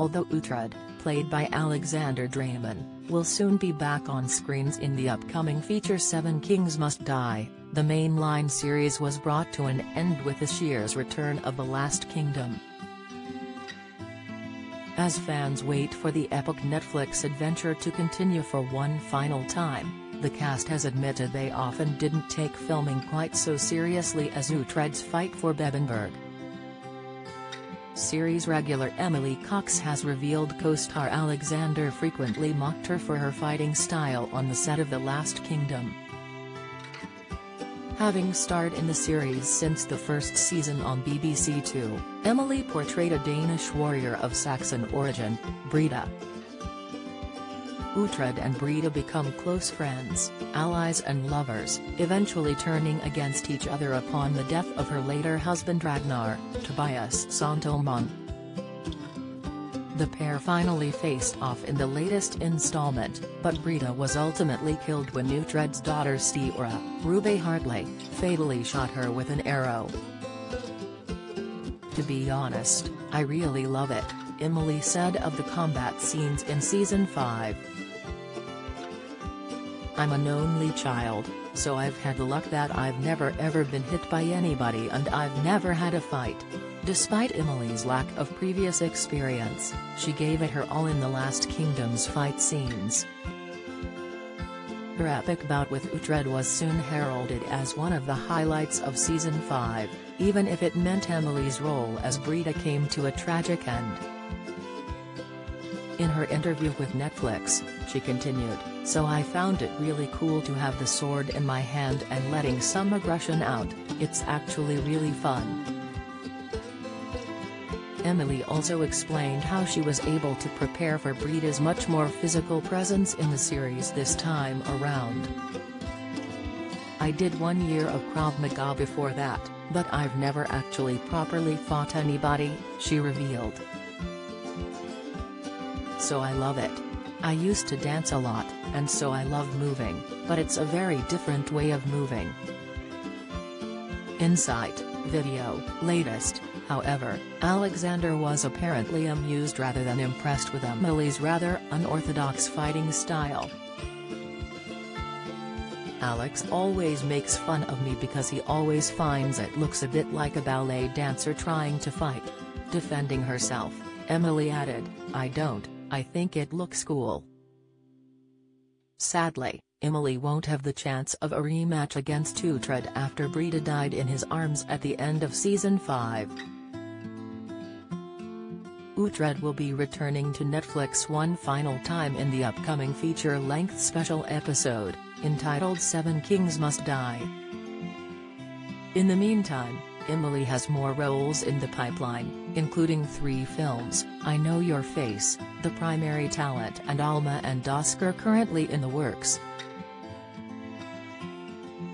although Uhtred, played by Alexander Dreymon, will soon be back on screens in the upcoming feature Seven Kings Must Die, the mainline series was brought to an end with this year's return of The Last Kingdom. As fans wait for the epic Netflix adventure to continue for one final time, the cast has admitted they often didn't take filming quite so seriously as Uhtred's fight for Bebbanburg. Series regular Emily Cox has revealed co-star Alexander frequently mocked her for her fighting style on the set of The Last Kingdom. Having starred in the series since the first season on BBC Two, Emily portrayed a Danish warrior of Saxon origin, Brida. Uhtred and Brida become close friends, allies and lovers, eventually turning against each other upon the death of her later husband Ragnar, Tobias Santelmann. The pair finally faced off in the latest installment, but Brida was ultimately killed when Uhtred's daughter Stiorra, Ruby Hartley, fatally shot her with an arrow. To be honest, I really love it, Emily said of the combat scenes in Season 5. I'm an only child, so I've had the luck that I've never ever been hit by anybody and I've never had a fight. Despite Emily's lack of previous experience, she gave it her all in the Last Kingdom's fight scenes. Her epic bout with Uhtred was soon heralded as one of the highlights of Season 5, even if it meant Emily's role as Brida came to a tragic end. In her interview with Netflix, she continued, So I found it really cool to have the sword in my hand and letting some aggression out, it's actually really fun. Emily also explained how she was able to prepare for Brida's much more physical presence in the series this time around. I did one year of Krav Maga before that, but I've never actually properly fought anybody, she revealed so I love it. I used to dance a lot, and so I love moving, but it's a very different way of moving. Insight, video, latest, however, Alexander was apparently amused rather than impressed with Emily's rather unorthodox fighting style. Alex always makes fun of me because he always finds it looks a bit like a ballet dancer trying to fight. Defending herself, Emily added, I don't, I think it looks cool. Sadly, Emily won't have the chance of a rematch against Uhtred after Brida died in his arms at the end of Season 5. Uhtred will be returning to Netflix one final time in the upcoming feature-length special episode, entitled Seven Kings Must Die. In the meantime, Emily has more roles in the pipeline, including three films, I Know Your Face, The Primary Talent and Alma and Oskar currently in the works.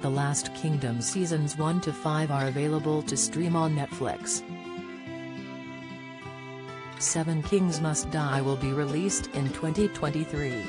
The Last Kingdom Seasons 1 to 5 are available to stream on Netflix. Seven Kings Must Die will be released in 2023.